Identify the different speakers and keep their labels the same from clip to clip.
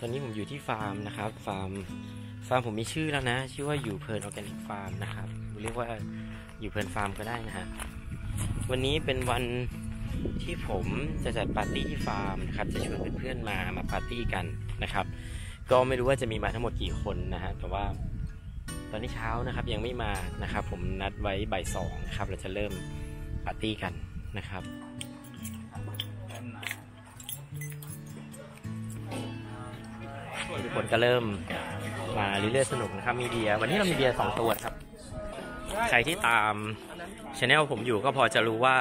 Speaker 1: ตอนนี้ผมอยู่ที่ฟาร์มนะครับ ฟาร์ม ฟาร์มผมมีชื่อแล้วนะ ชื่อว่าอยู่เพลินออร์แกนิกฟาร์มนะครับเรียกว่าอยู่เพลินฟาร์มก็ได้นะฮะ วันนี้เป็นวันที่ผมจะจัดปาร์ตี้ที่ฟาร์มนะครับ จะชวนเพื่อนๆมา มาปาร์ตี้กันนะครับ ก็ไม่รู้ว่าจะมีมาทั้งหมดกี่คนนะฮะ แต่ว่าตอนนี้เช้านะครับยังไม่มานะครับ ผมนัดไว้บ่ายสองนะครับ เราจะเริ่มปาร์ตี้กันนะครับ ทุกคนก็เริ่มมาเรื่อยๆสนุกนะครับมีเบียร์วันนี้เรามีเบียร์สองตัวครับ ใครที่ตามช anel ผมอยู่ก็พอจะรู้ว่า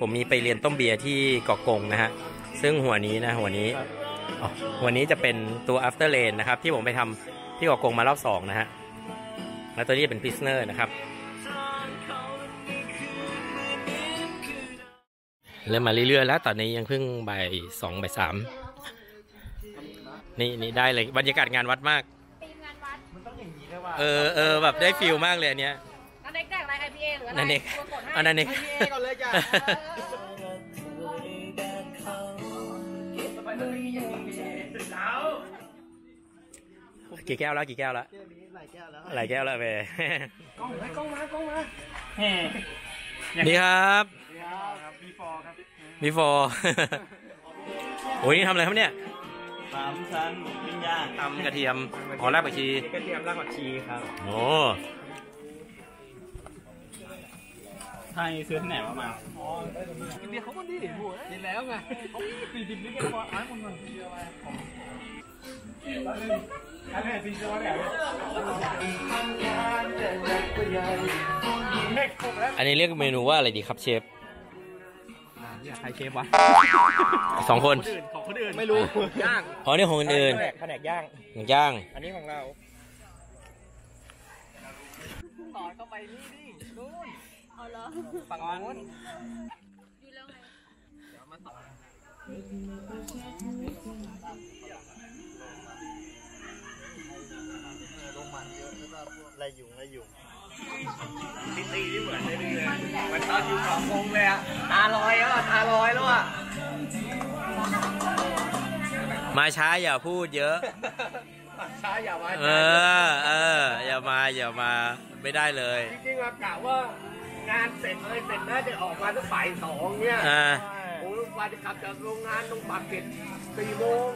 Speaker 1: ผมมีไปเรียนต้มเบียร์ที่เกาะกงนะฮะซึ่งหัวนี้นะหัวนี้อ๋อหัวนี้จะเป็นตัว after lane นะครับ ที่ผมไปทำที่เกาะกงมารอบสองนะฮะแล้วตัวนี้เป็น prisoner นะครับเริ่มมาเรื่อยๆแล้วตอนนี้ยังเพิ่งบ่ายสองบ่ายสาม นี่นี่ได้เลยบรรยากาศงานวัดมาก
Speaker 2: ทีมงานวัด
Speaker 1: เออเออแบบได้ฟิลมากเลยอันเนี้ย
Speaker 2: นันเด็กแดกอะไร IPA หรืออะไร
Speaker 1: นั่นเอง
Speaker 2: ตัวกดให้
Speaker 1: อันนั้นเอง
Speaker 3: ก่อนเลยจ้ะ
Speaker 1: กี่แก้วแล้วกี่แก้วแล้ว
Speaker 3: เที่ยวนี้หลายแก้วแล้ว
Speaker 1: หลายแก้วแล้วเว้ย
Speaker 3: กล้องมากล้องมากล้องมา
Speaker 1: นี่ครับ
Speaker 3: ครับบีฟอร์ครับ
Speaker 1: before โอ้ยนี่ทำอะไรครับเนี่ย
Speaker 3: สามชั้นปิ้งย่าง
Speaker 1: ตำกระเทียมอ๋อรากผักชี
Speaker 3: กระเทียมรากผักชีครับ
Speaker 1: โอ้
Speaker 3: ไทยซื้อที่ไหนมามากินเบียร์เขาคนดีโว้ยกินแล้วไงสี่สิบลิตรก็พออ่านคนก่อนอันนี้สี่สิบแล้วเม็กครบแล้ว
Speaker 1: อันนี้เรียกเมนูว่าอะไรดีครับเชฟ
Speaker 3: เนี่ยใครเชฟวะ
Speaker 1: สองคน
Speaker 3: คนอื่นของคนอื่นไม่รู้ย่าง
Speaker 1: อ๋อนี่ของคนอื่น
Speaker 3: แผนกแผนกย่าง
Speaker 1: อย่างย่าง
Speaker 3: อันนี้ของเรา
Speaker 2: ต่อเข้าไปนี่ดินู่นเอาเหรอ
Speaker 3: ฝั่งนู้น
Speaker 2: อยู่แล้วไง
Speaker 3: ไรยุงไรยุง ตีตีที่เหมือนในเรือมันตอนอยู่สองวงเลยอะตาลอยแล้วอะตาลอยแล้วอะ
Speaker 1: มาช้าอย่าพูดเยอะ
Speaker 3: ช้าอย่ามา
Speaker 1: เออ เออ อย่ามาอย่ามาไม่ได้เลย
Speaker 3: จริงๆอะกะว่างานเสร็จเลยเสร็จน่าจะออกมาสักบ่ายสองเนี่ย
Speaker 1: อ่า
Speaker 3: โอ้ยว่าจะกลับจากโรงงานต้องปากเสร็จสี่โมง